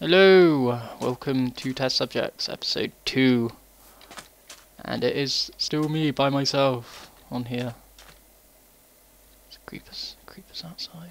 Hello, welcome to Test Subjects, episode 2. And it is still me by myself on here. Creepers, creepers outside.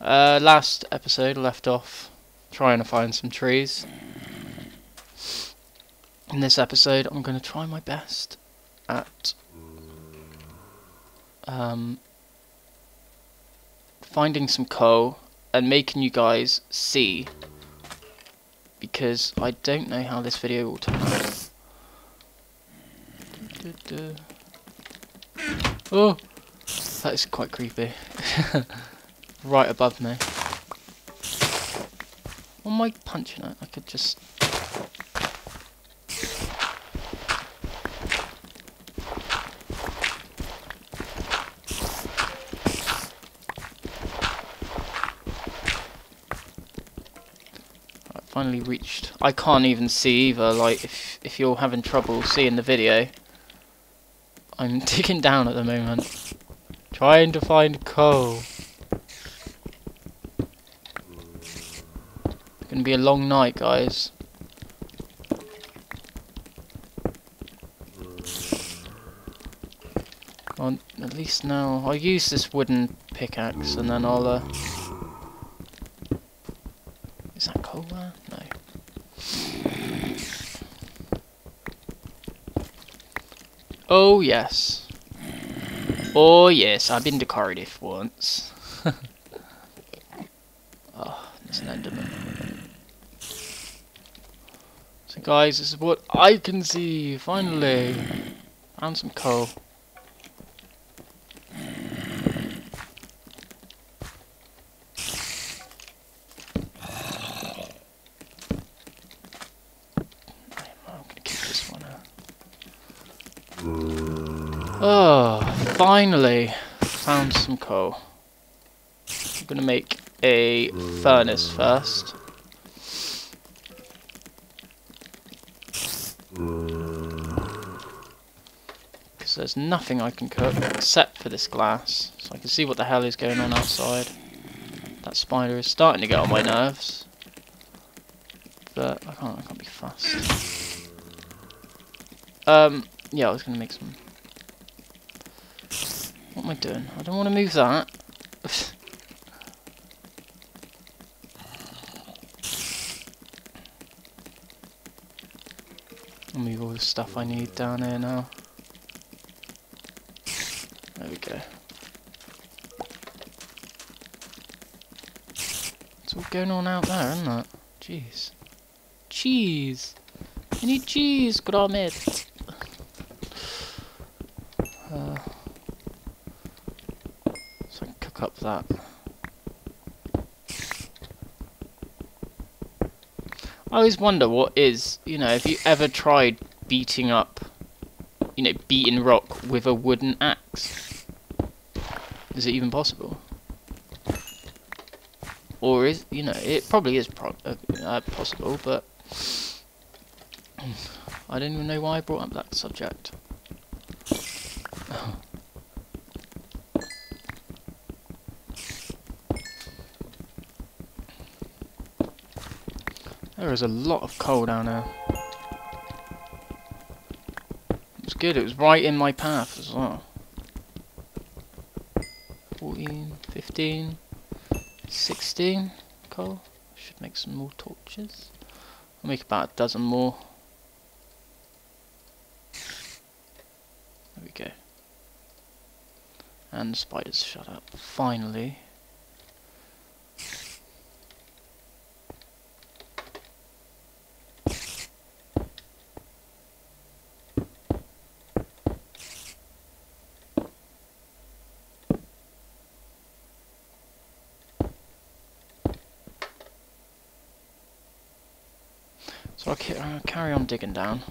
Uh, last episode left off trying to find some trees. In this episode, I'm going to try my best at um, finding some coal and making you guys see because I don't know how this video will turn out. Oh, that is quite creepy. right above me. What am I punching at? I could just... finally reached. I can't even see either, like, if, if you're having trouble seeing the video. I'm digging down at the moment. Trying to find coal. It's gonna be a long night, guys. Well, at least now I'll use this wooden pickaxe and then I'll. Uh... Is that coal? No. Oh yes. Oh yes, I've been to Cardiff once. oh, there's an Enderman. So guys, this is what I can see, finally. Found some coal. I'm gonna keep this one out. Oh, finally found some coal. I'm gonna make a furnace first. Because there's nothing I can cook except for this glass. So I can see what the hell is going on outside. That spider is starting to get on my nerves. But I can't, I can't be fussed. Um, yeah, I was gonna make some what am I doing? I don't want to move that. I'll move all the stuff I need down here now. There we go. It's all going on out there, isn't it? Jeez. Cheese! I need cheese, Gromit! Uh, so I can cook up that. I always wonder what is, you know, have you ever tried beating up, you know, beating rock with a wooden axe? Is it even possible? Or is, you know, it probably is pro uh, uh, possible, but I don't even know why I brought up that subject. There is a lot of coal down there. It was good, it was right in my path as well. 14, 15, 16 coal. Should make some more torches. I'll make about a dozen more. There we go. And the spiders shut up. Finally. Ca uh, carry on digging down.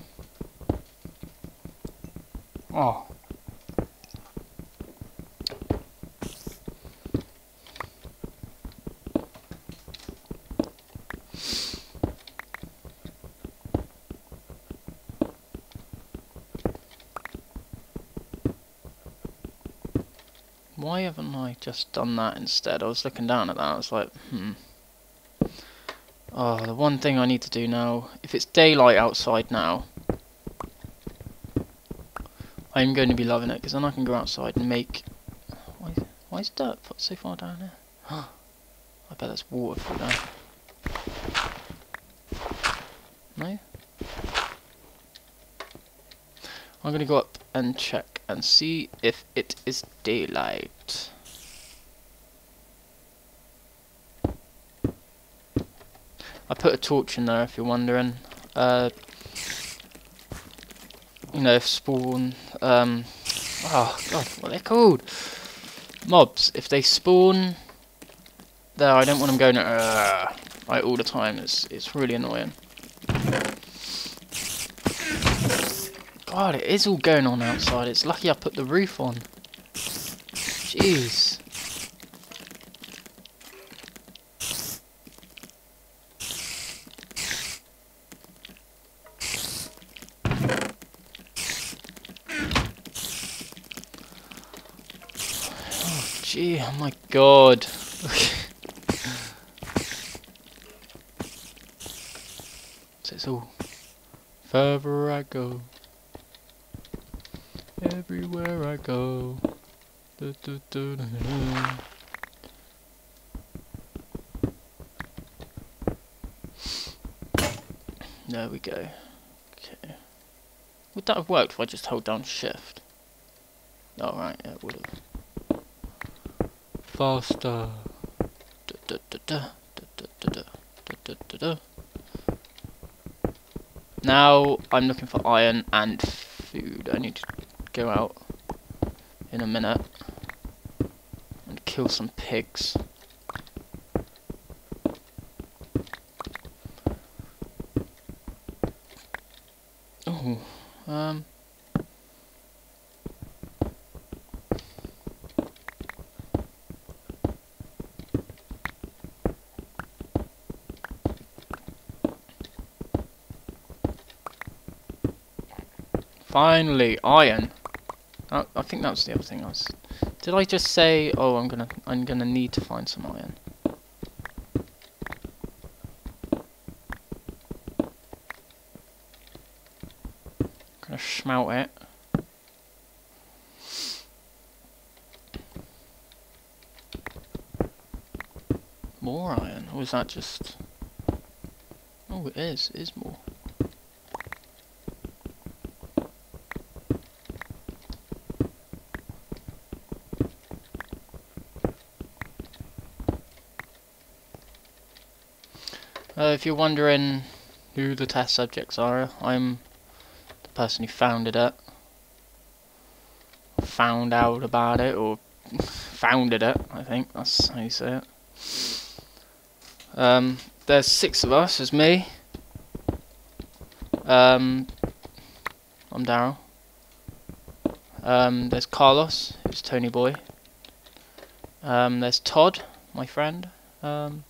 Oh. Why haven't I just done that instead? I was looking down at that, I was like, hmm. Oh, the one thing I need to do now, if it's daylight outside now, I'm going to be loving it, because then I can go outside and make... Why, why is dirt so far down here? I bet that's water through there. No? I'm going to go up and check and see if it is daylight. I put a torch in there if you're wondering. Uh, you know, if spawn, um, oh god, what are they called? Mobs, if they spawn there, I don't want them going uh, like all the time, it's, it's really annoying. God, it is all going on outside, it's lucky I put the roof on. Jeez. Gee, oh my god. so it's all further I go. Everywhere I go. Du, du, du, there we go. Okay. Would that have worked if I just hold down shift? Oh right, yeah, it would have faster. Now I'm looking for iron and food. I need to go out in a minute and kill some pigs. Oh, um. Finally, iron. Oh, I think that was the other thing I was. Did I just say, oh, I'm gonna, I'm gonna need to find some iron? gonna smelt it. More iron, or is that just? Oh, it is. It is more. Uh, if you're wondering who the test subjects are, I'm the person who founded it. Found out about it, or founded it, I think, that's how you say it. Um, there's six of us, there's me. Um, I'm Daryl. Um, there's Carlos, who's Tony Boy. Um, there's Todd, my friend. Um,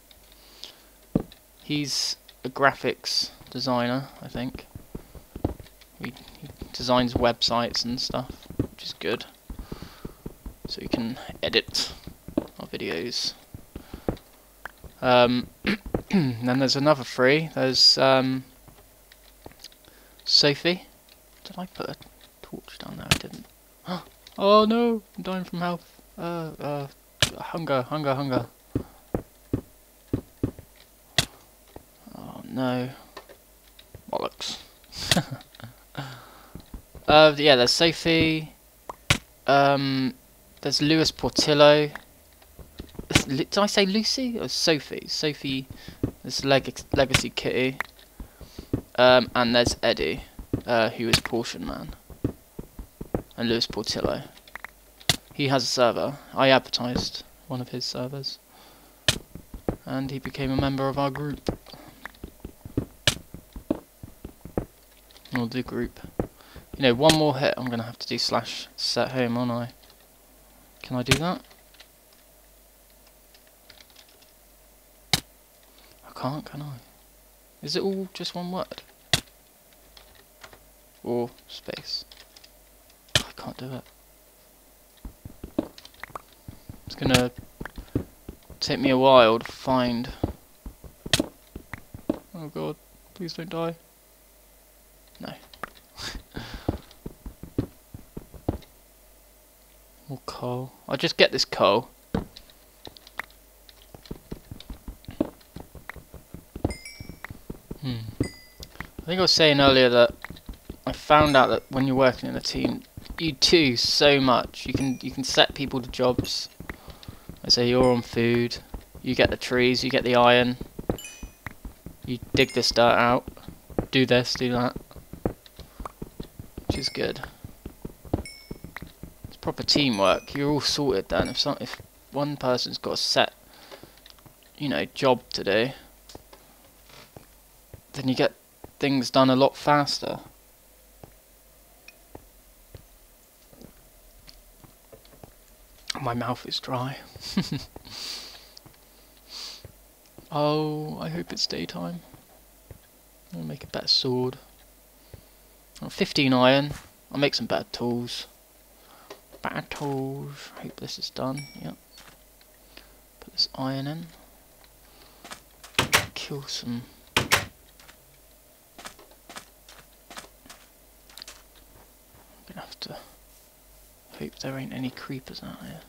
He's a graphics designer, I think. He, he designs websites and stuff, which is good. So you can edit our videos. Um, then there's another three. There's um, Sophie. Did I put a torch down there? I didn't. Oh no! I'm dying from health. Uh, uh, hunger, hunger, hunger. No. Bollocks. uh, yeah, there's Sophie. Um, there's Lewis Portillo. Did I say Lucy or Sophie? Sophie. There's Leg Legacy Kitty. Um, and there's Eddie, uh, who is Portion Man. And Lewis Portillo. He has a server. I advertised one of his servers. And he became a member of our group. Or the group. You know, one more hit, I'm going to have to do slash set home, aren't I? Can I do that? I can't, can I? Is it all just one word? Or space? I can't do it. It's gonna take me a while to find Oh god, please don't die. No. More coal. I'll just get this coal. Hmm. I think I was saying earlier that I found out that when you're working in a team, you do so much. You can you can set people to jobs. I say you're on food, you get the trees, you get the iron, you dig this dirt out, do this, do that, good. It's proper teamwork. You're all sorted then. If some, if one person's got a set, you know, job to do, then you get things done a lot faster. My mouth is dry. oh, I hope it's daytime. I'll make a better sword. Oh, 15 iron. I'll make some better tools. Better tools. Hope this is done. Yep. Put this iron in. Kill some gonna have to hope there ain't any creepers out here.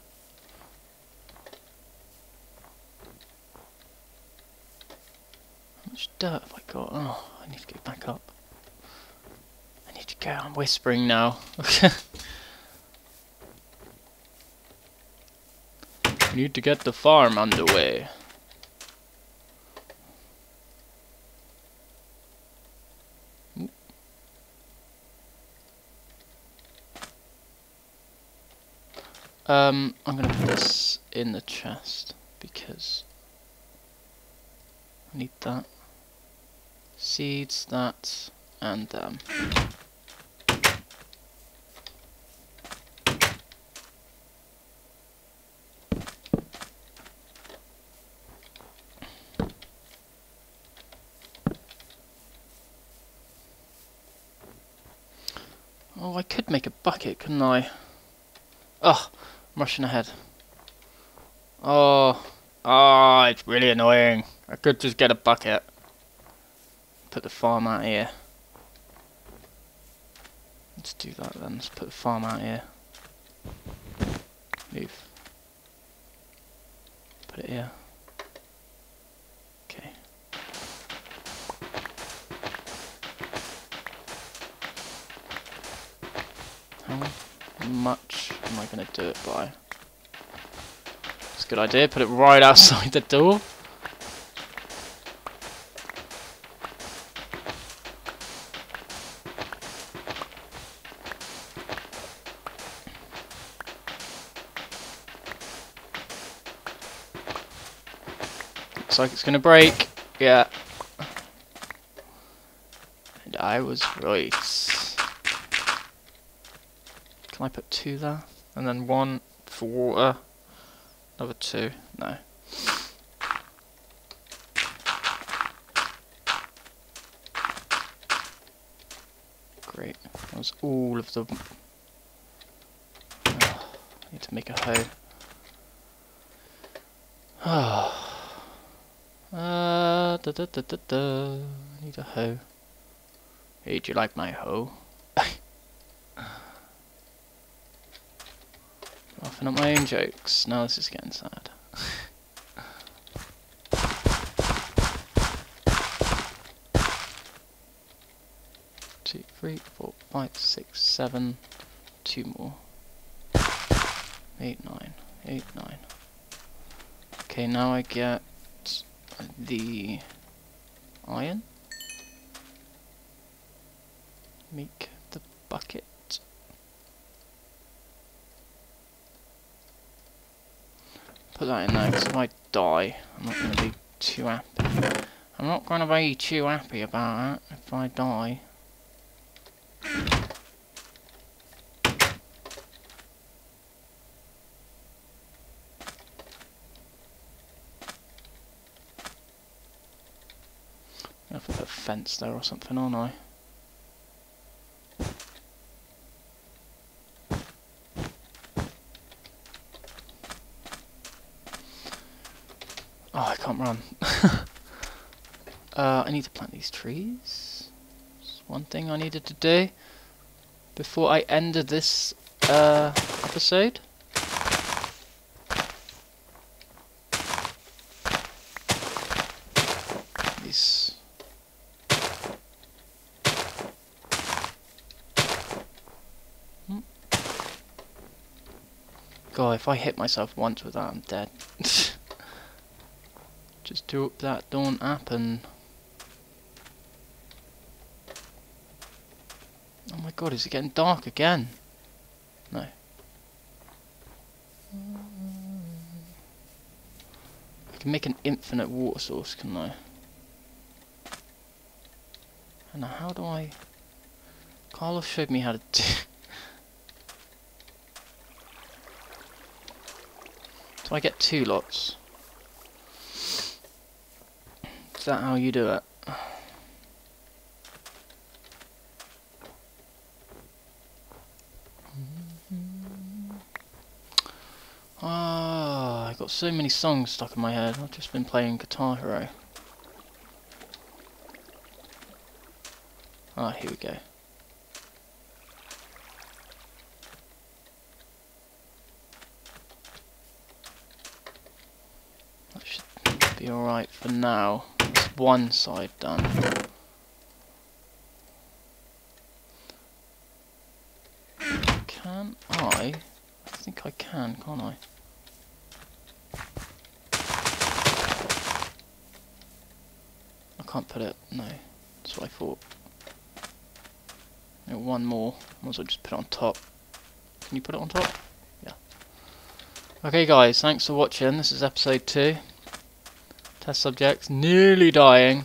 How much dirt have I got? Oh, I need to go back up. Go. I'm whispering now. need to get the farm underway. Um, I'm gonna put this in the chest because I need that. Seeds, that, and um. Oh, I could make a bucket, couldn't I? Oh, I'm rushing ahead. Oh, oh, it's really annoying. I could just get a bucket. Put the farm out here. Let's do that then. Let's put the farm out here. Move. Put it here. How much am I going to do it by? It's a good idea. Put it right outside the door. Looks like it's going to break. Yeah. And I was right. Can I put two there? And then one for water. Another two. No. Great. That was all of them. Oh, need to make a hoe. uh, da da da da da. Need a hoe. Hey, do you like my hoe? Laughing at my own jokes. Now this is getting sad. Two, three, four, five, six, seven. Two more. Eight, nine. Eight, nine. Okay, now I get the iron. Make the bucket. Put that in there because if I die, I'm not going to be too happy. I'm not going to be too happy about that if I die. I have to put a fence there or something, aren't I? I. Need to plant these trees. That's one thing I needed to do before I ended this uh, episode. These. Hmm. God, if I hit myself once with that, I'm dead. Just hope that don't happen. My god, is it getting dark again? No. I can make an infinite water source, can I? And how do I... Carlos showed me how to do... do I get two lots? Is that how you do it? Ah, I've got so many songs stuck in my head. I've just been playing Guitar Hero. Ah, here we go. That should be alright for now. It's one side done. Can I? I think I can, can't I? Can't put it, no. That's what I thought. No, one more. Might as well just put it on top. Can you put it on top? Yeah. Okay guys, thanks for watching. This is episode 2. Test subjects nearly dying.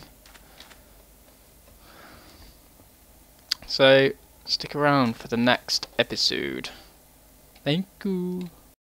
So, stick around for the next episode. Thank you.